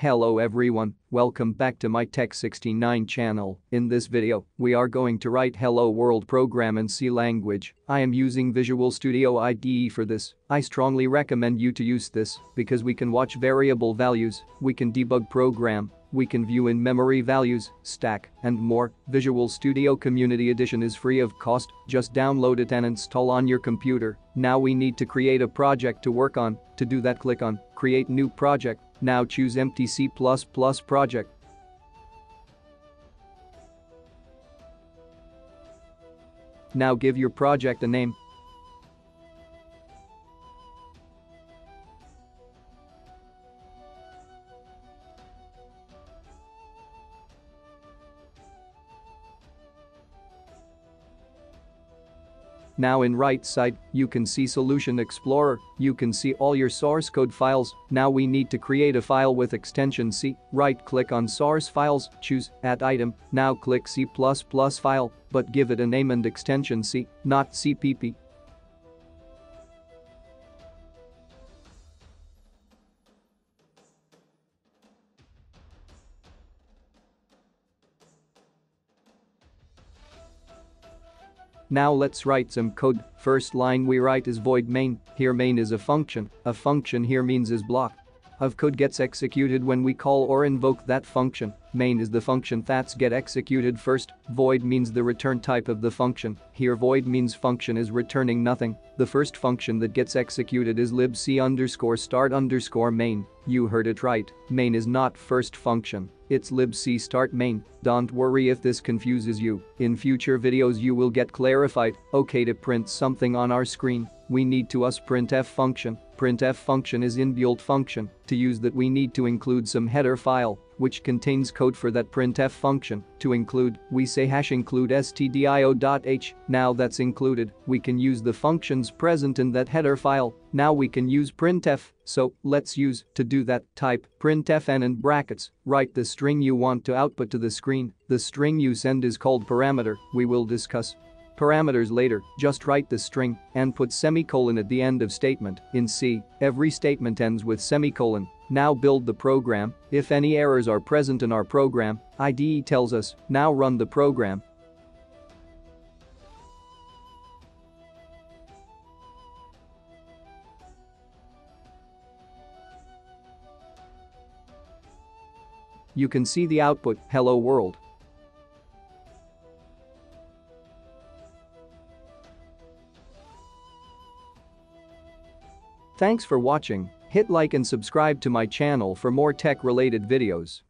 Hello everyone, welcome back to my Tech69 channel. In this video, we are going to write Hello World program in C language. I am using Visual Studio IDE for this. I strongly recommend you to use this because we can watch variable values, we can debug program, we can view in-memory values, stack, and more. Visual Studio Community Edition is free of cost, just download it and install on your computer. Now we need to create a project to work on. To do that click on Create New Project. Now choose Empty C++ project. Now give your project a name. Now in right side, you can see Solution Explorer, you can see all your source code files. Now we need to create a file with extension C. Right click on source files, choose add item. Now click C++ file, but give it a name and extension C, not CPP. Now let's write some code. First line we write is void main, here main is a function, a function here means is block. Of code gets executed when we call or invoke that function. Main is the function that's get executed first, void means the return type of the function, here void means function is returning nothing, the first function that gets executed is libc underscore start underscore main, you heard it right, main is not first function, it's libc start main, don't worry if this confuses you, in future videos you will get clarified, okay to print something on our screen, we need to us printf function, printf function is inbuilt function, to use that we need to include some header file, which contains code for that printf function. To include, we say hash include stdio.h. Now that's included, we can use the functions present in that header file. Now we can use printf, so let's use, to do that, type printfn in brackets, write the string you want to output to the screen, the string you send is called parameter, we will discuss parameters later, just write the string and put semicolon at the end of statement. In C, every statement ends with semicolon. Now build the program, if any errors are present in our program, IDE tells us, now run the program. You can see the output, hello world. Thanks for watching, hit like and subscribe to my channel for more tech related videos.